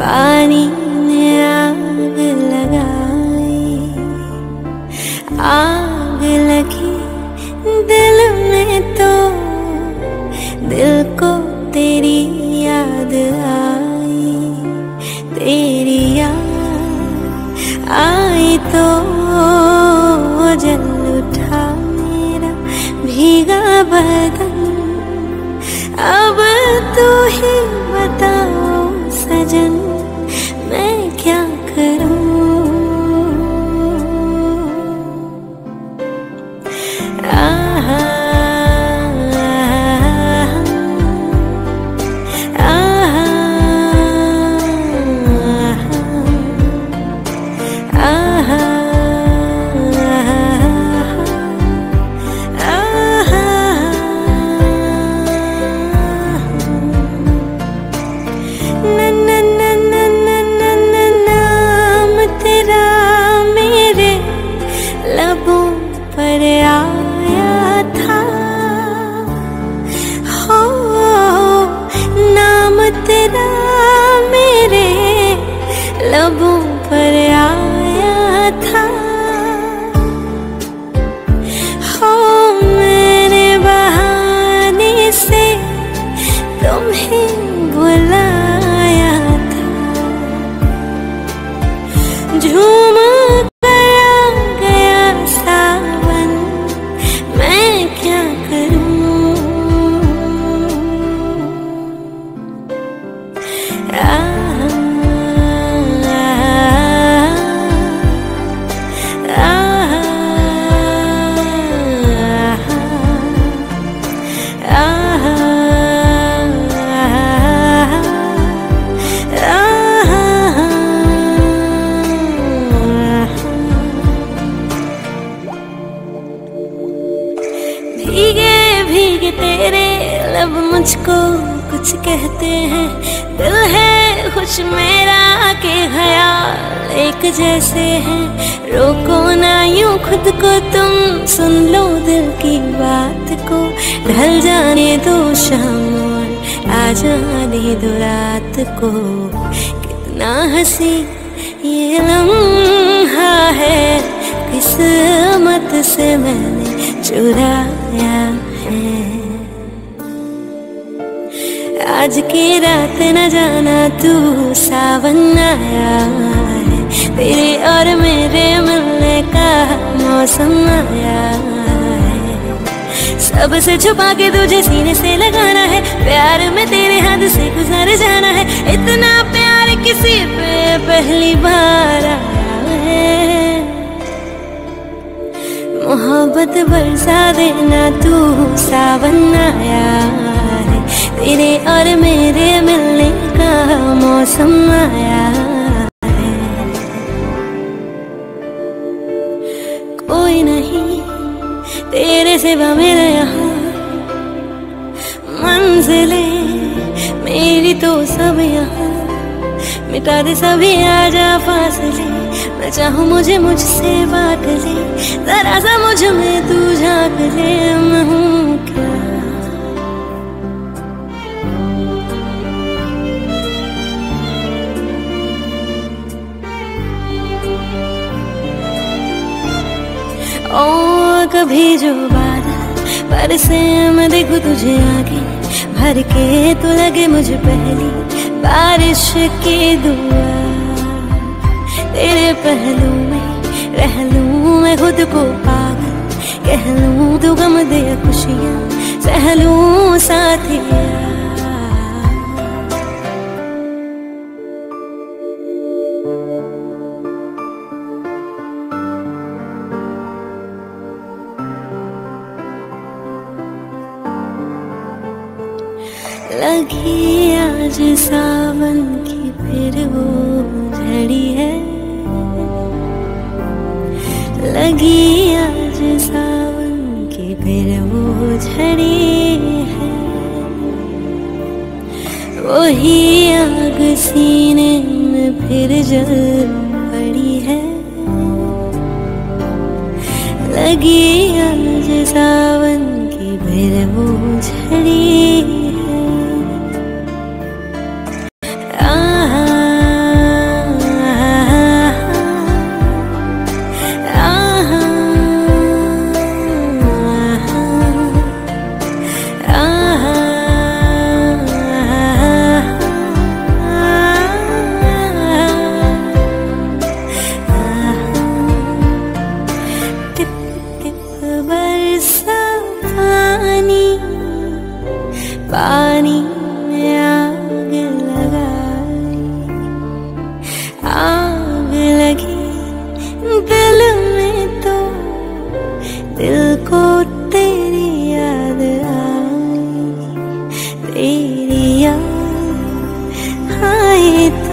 पानी ने आग लगाई। आग लगी दिल में तो। दिल को तेरी याद आई। तेरी याद आई तो लबों तेरे लब मुझको कुछ कहते हैं। दिल है खुश मेरा के ख्याल एक जैसे हैं। रोको ना यूँ खुद को, तुम सुन लो दिल की बात को। ढल जाने दो शाम और आ जाने दो रात को। कितना हँसी ये लम्हा है, किस्मत से मैंने चुराया है। आज की रात न जाना, तू सावन आया है। तेरे और मेरे मिलने का मौसम आया है। सबसे छुपा के तुझे सीने से लगाना है। प्यार में तेरे हाथ से गुजर जाना है। इतना प्यार किसी पे पहली बार है। मोहब्बत बरसा देना, तू सावन आया तेरे और मेरे मिलने का मौसम आया कोई नहीं, तेरे सिवा मेरे यहाँ। मंजिले मेरी तो सब यहाँ। मिटा दे सभी आ आजा फासले। मैं चाहूँ मुझे मुझसे बांट ले। जरा सा मुझमें तू झाँक ओ कभी जो बादल पर से मैं देखूँ तुझे आगे, भर के तो लगे मुझे पहली बारिश की दुआ। तेरे पहलू में रह लूँ मैं खुद को पागल कह लूँ तू गम दे खुशियाँ, सह लूँ साथिया। लगी आज सावन की फिर वो झड़ी है। लगी आज सावन की फिर वो झड़ी है। वही आग सीने में फिर जल पड़ी है। लगी आया हाय